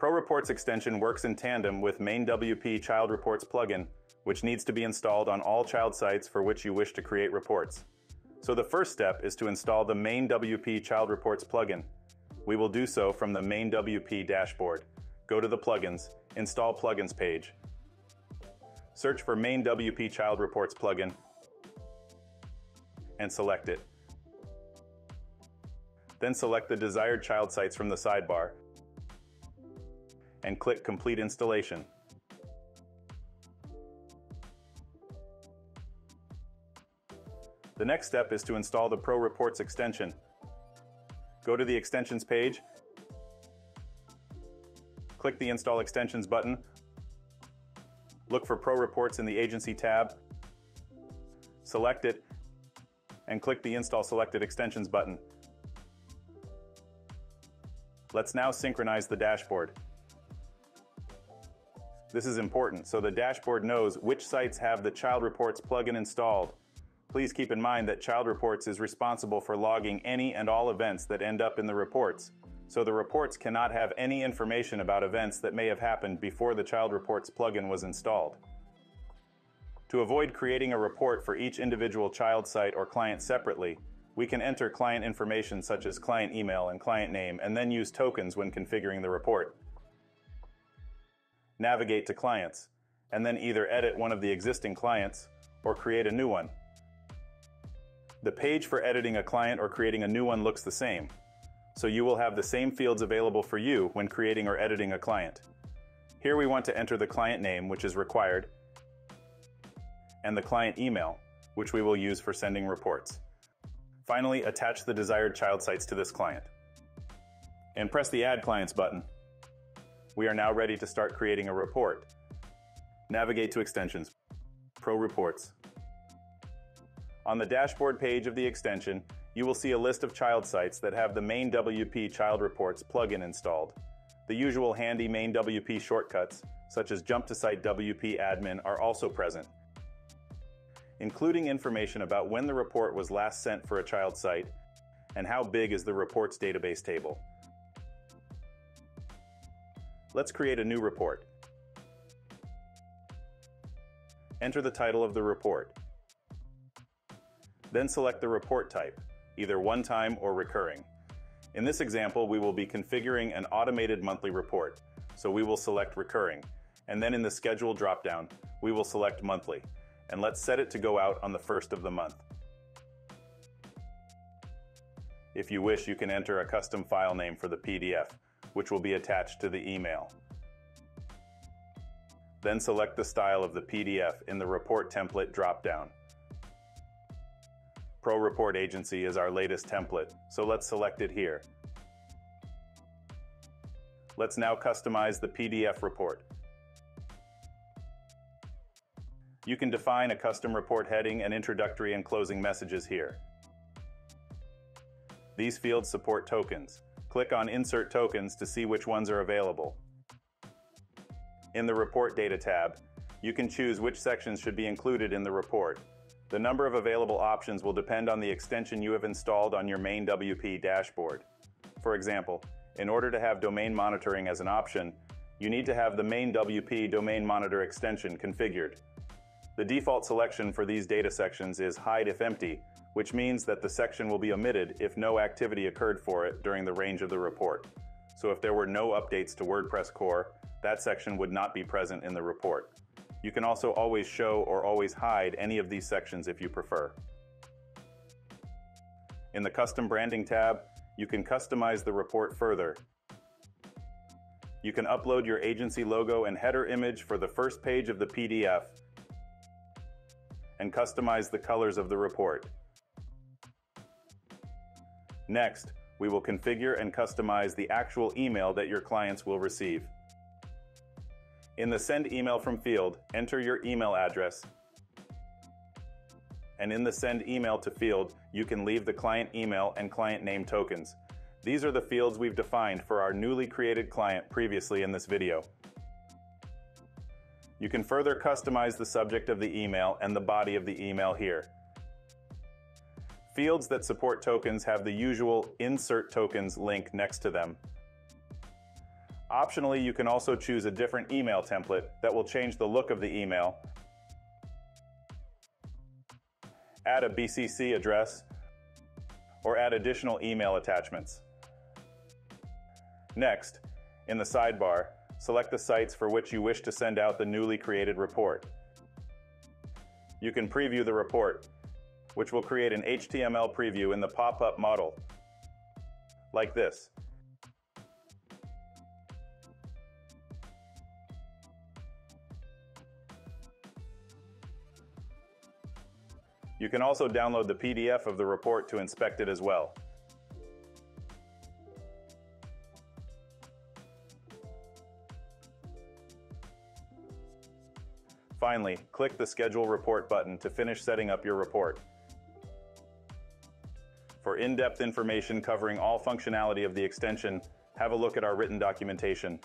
ProReports extension works in tandem with MainWP Child Reports plugin, which needs to be installed on all child sites for which you wish to create reports. So the first step is to install the MainWP Child Reports plugin. We will do so from the MainWP dashboard. Go to the Plugins, Install Plugins page. Search for MainWP Child Reports plugin and select it. Then select the desired child sites from the sidebar and click Complete Installation. The next step is to install the Pro Reports extension. Go to the Extensions page, click the Install Extensions button, look for Pro Reports in the Agency tab, select it, and click the Install Selected Extensions button. Let's now synchronize the dashboard. This is important, so the dashboard knows which sites have the Child Reports plugin installed. Please keep in mind that Child Reports is responsible for logging any and all events that end up in the reports, so the reports cannot have any information about events that may have happened before the Child Reports plugin was installed. To avoid creating a report for each individual child site or client separately, we can enter client information such as client email and client name and then use tokens when configuring the report navigate to clients, and then either edit one of the existing clients or create a new one. The page for editing a client or creating a new one looks the same, so you will have the same fields available for you when creating or editing a client. Here we want to enter the client name, which is required, and the client email, which we will use for sending reports. Finally, attach the desired child sites to this client. And press the Add Clients button. We are now ready to start creating a report. Navigate to Extensions, Pro Reports. On the dashboard page of the extension, you will see a list of child sites that have the MainWP Child Reports plugin installed. The usual handy MainWP shortcuts, such as Jump to Site WP Admin, are also present, including information about when the report was last sent for a child site and how big is the reports database table. Let's create a new report. Enter the title of the report. Then select the report type, either one-time or recurring. In this example, we will be configuring an automated monthly report, so we will select recurring, and then in the schedule dropdown, we will select monthly, and let's set it to go out on the first of the month. If you wish, you can enter a custom file name for the PDF, which will be attached to the email. Then select the style of the PDF in the Report Template dropdown. ProReport Agency is our latest template, so let's select it here. Let's now customize the PDF report. You can define a custom report heading and introductory and closing messages here. These fields support tokens, Click on Insert Tokens to see which ones are available. In the Report Data tab, you can choose which sections should be included in the report. The number of available options will depend on the extension you have installed on your MainWP dashboard. For example, in order to have domain monitoring as an option, you need to have the MainWP Domain Monitor extension configured. The default selection for these data sections is Hide if empty, which means that the section will be omitted if no activity occurred for it during the range of the report. So if there were no updates to WordPress core, that section would not be present in the report. You can also always show or always hide any of these sections if you prefer. In the Custom Branding tab, you can customize the report further. You can upload your agency logo and header image for the first page of the PDF and customize the colors of the report. Next, we will configure and customize the actual email that your clients will receive. In the Send Email From field, enter your email address. And in the Send Email To field, you can leave the client email and client name tokens. These are the fields we've defined for our newly created client previously in this video. You can further customize the subject of the email and the body of the email here. Fields that support tokens have the usual Insert Tokens link next to them. Optionally, you can also choose a different email template that will change the look of the email, add a BCC address, or add additional email attachments. Next, in the sidebar, select the sites for which you wish to send out the newly created report. You can preview the report, which will create an HTML preview in the pop-up modal, like this. You can also download the PDF of the report to inspect it as well. Finally, click the Schedule Report button to finish setting up your report. For in-depth information covering all functionality of the extension, have a look at our written documentation.